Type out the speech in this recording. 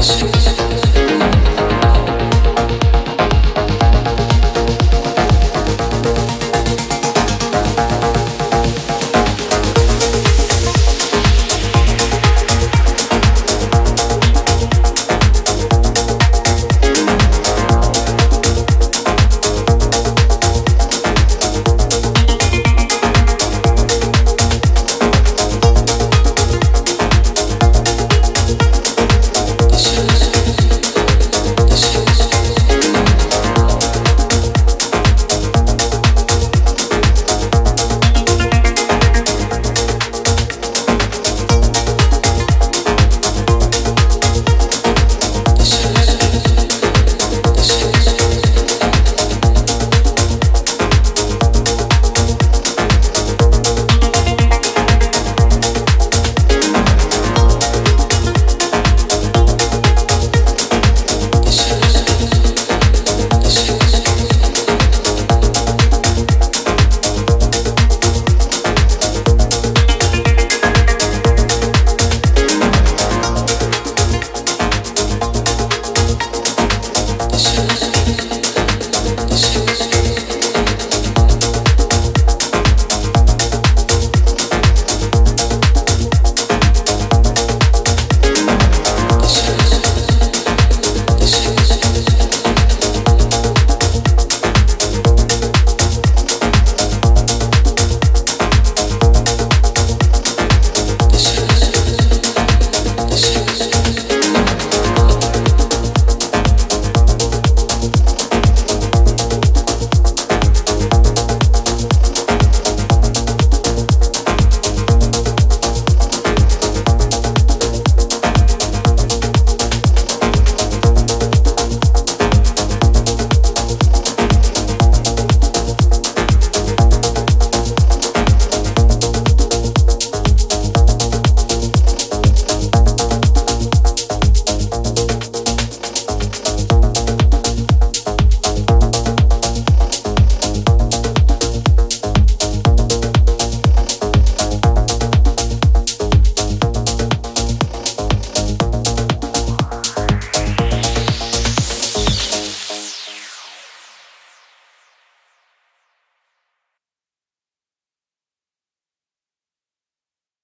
This